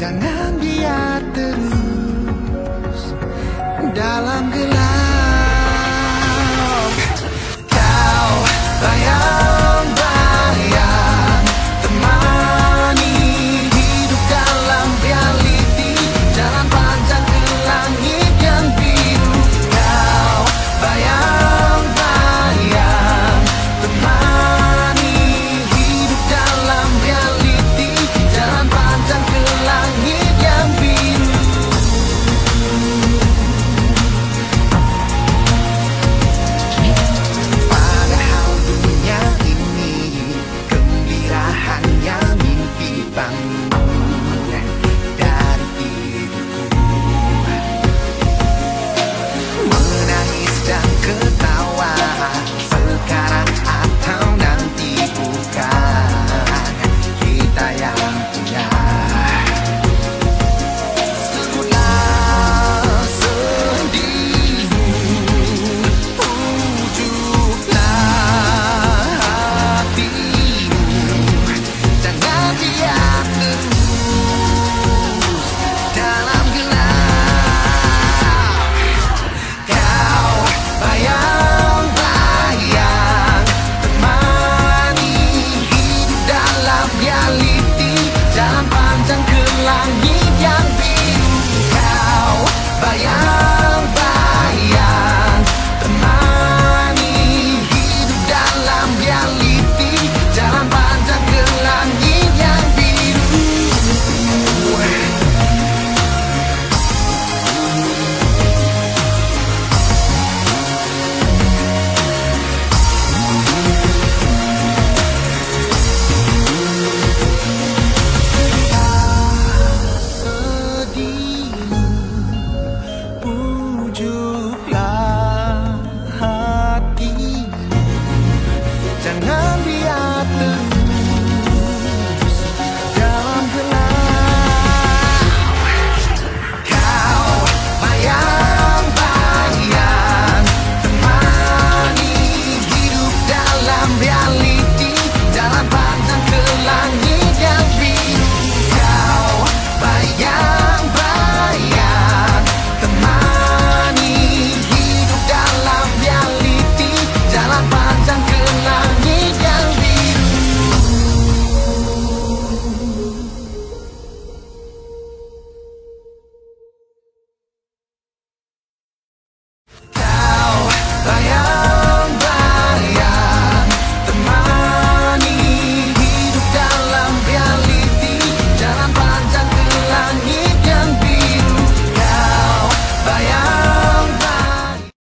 있잖아.